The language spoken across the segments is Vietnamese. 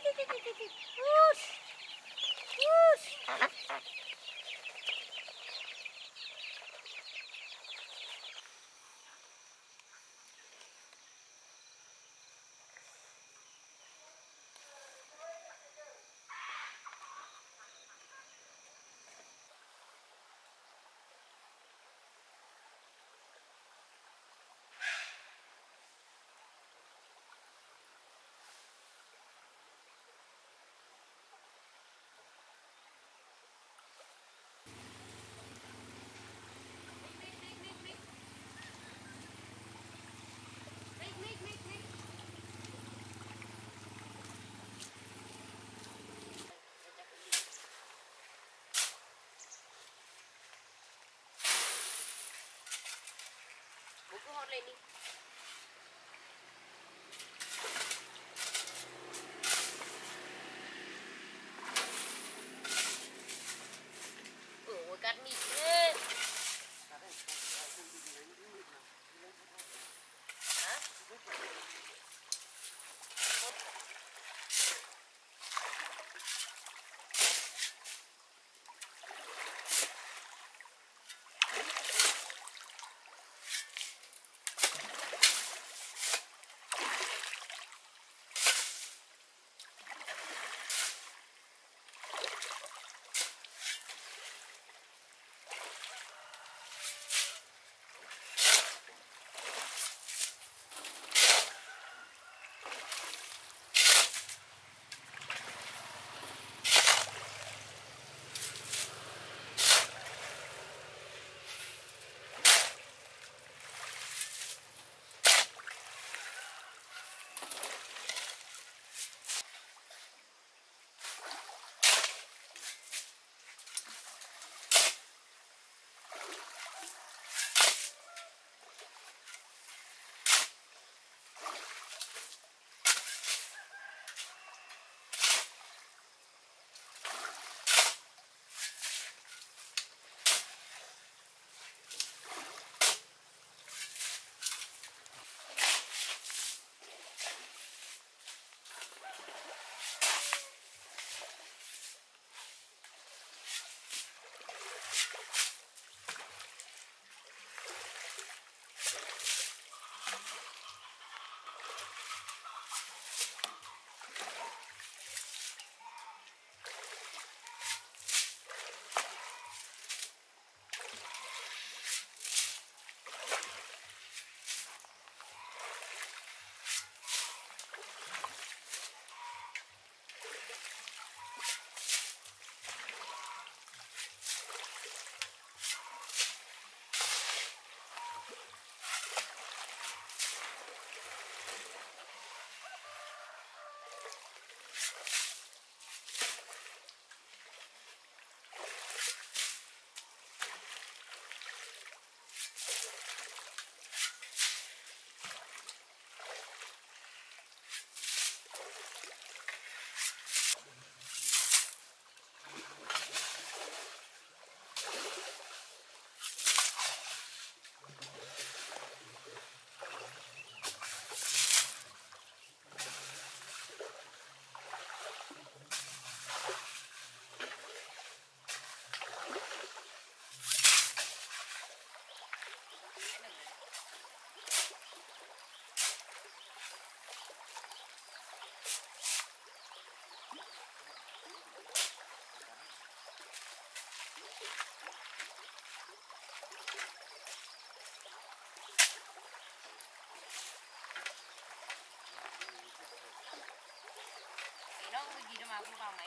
よし。よし。Đi. Ủa แล้วเมื่อกี้จะมาพูดเปล่าไหม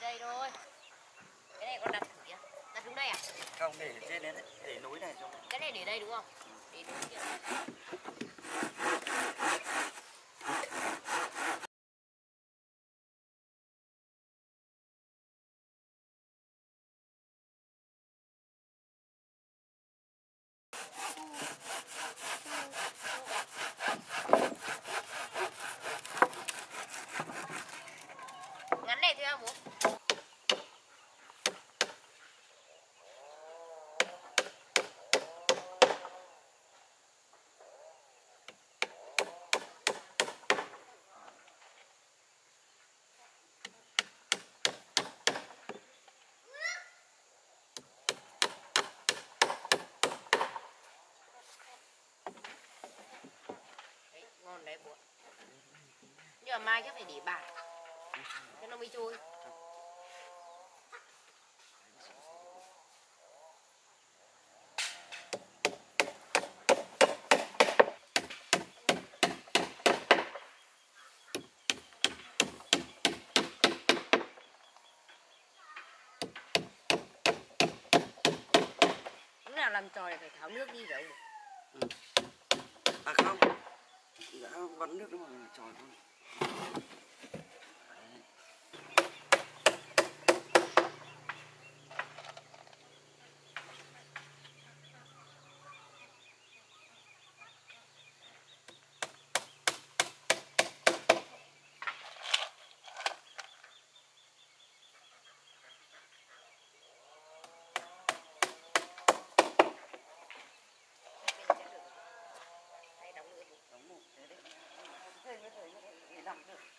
7 giây thôi. Cái này con đặt thử nhá đặt xuống đây à? Không để trên đấy để núi này cho cái này để đây đúng không? Để nối kia. Ngon đấy bố nhưng mà mai chắc phải để bạc. Cho nó mới trôi lúc nào làm trò này phải tháo nước đi rồi ừ. à không. Dạ, đã vẫn nước đúng mà tròn thôi Đấy. Đây, đóng lửa bố. Đóng một thế đấy thế mới thấy nằm được.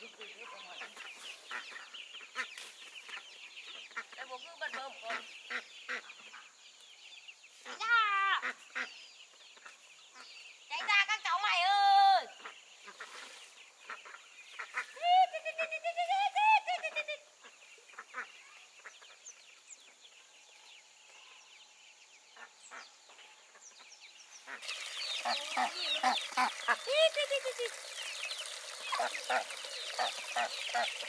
Đây bố cứ bật bơm con. Ra. Tránh ra các cháu mày ơi. Ha ha ha ha ha. ha ha ha